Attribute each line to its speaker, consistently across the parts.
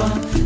Speaker 1: 光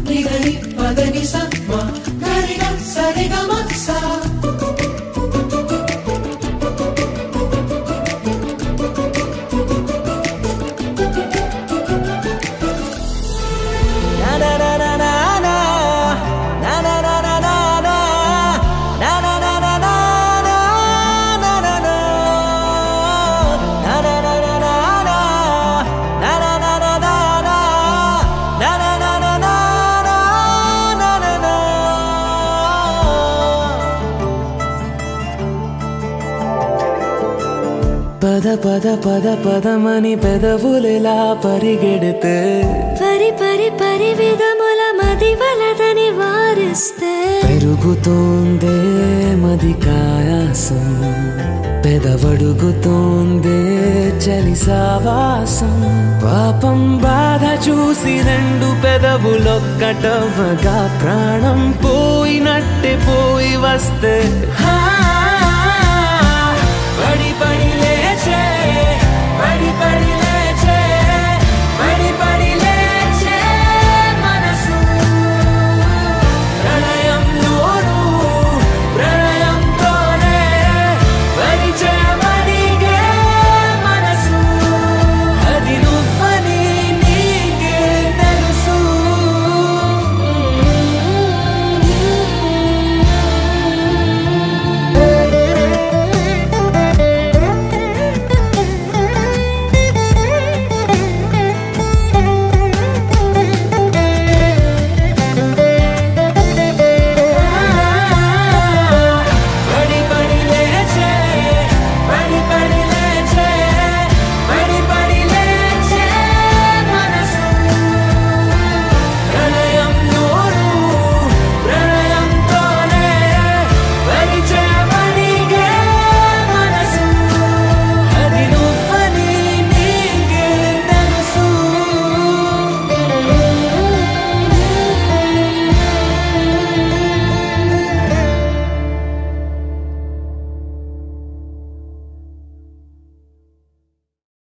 Speaker 2: పద పద పద పదమని పెదవులెలా పరిగెడితే?
Speaker 3: పరి పరి పరి విధముల మది వలదని వారిస్తే.
Speaker 2: పెరుగుతోందే మది కాయాసం. పెదవడుగుతోందే చలి సావాసం. పాపం బాధ చూసి రెండు పెదవులొక్కటవ్వగా ప్రాణం పోయినట్టే పోయి వస్తే. హా,